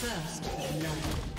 First blood.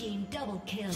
Team double kill.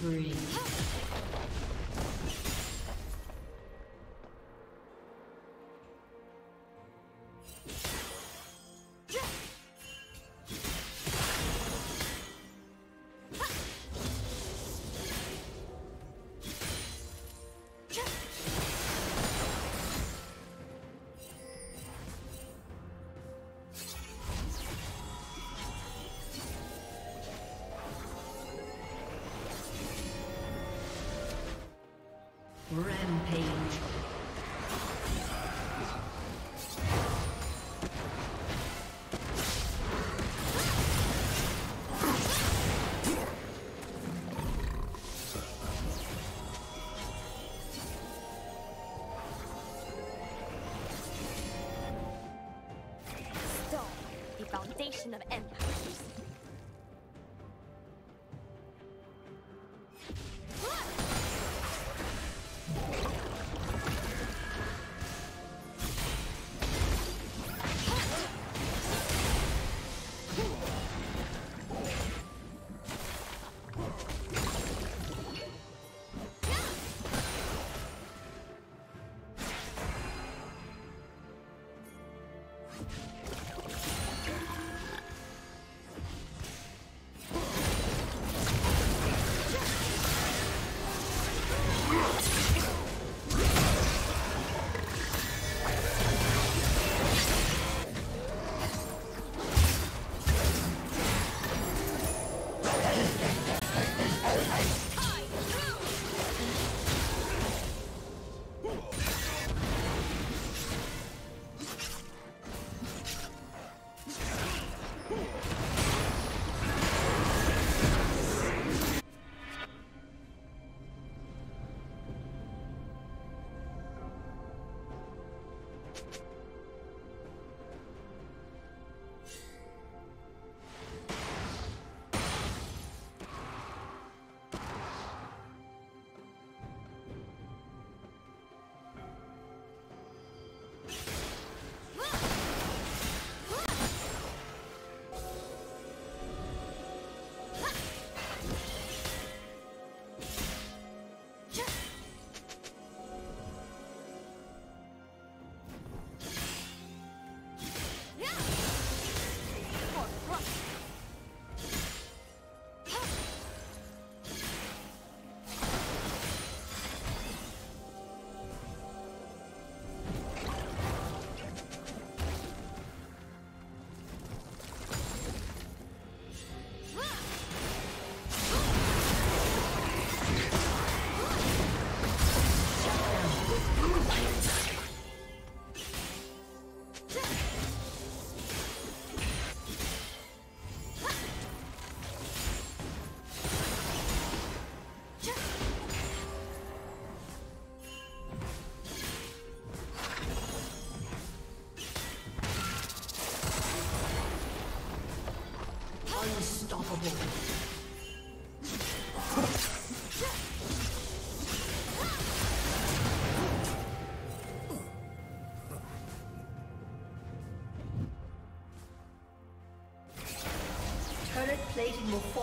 Spree. Of empires.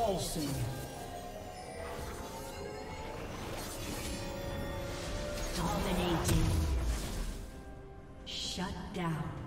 Fall soon. Dominating. Shut down.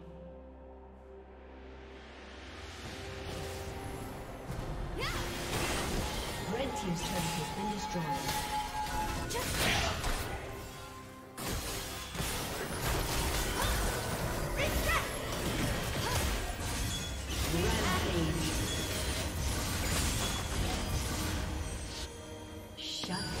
Has been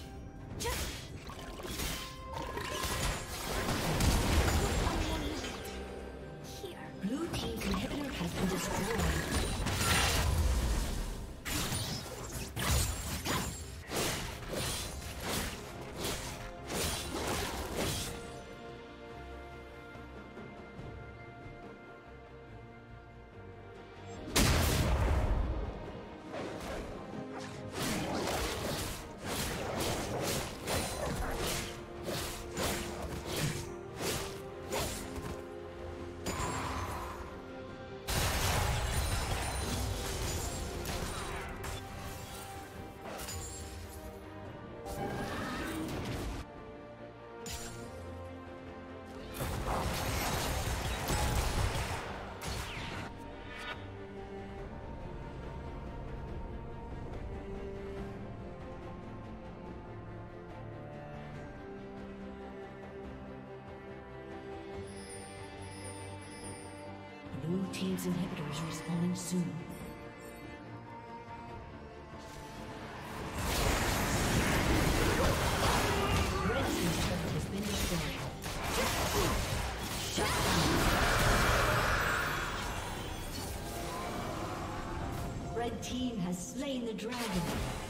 team's inhibitor is respawning soon. Red team has slain the dragon.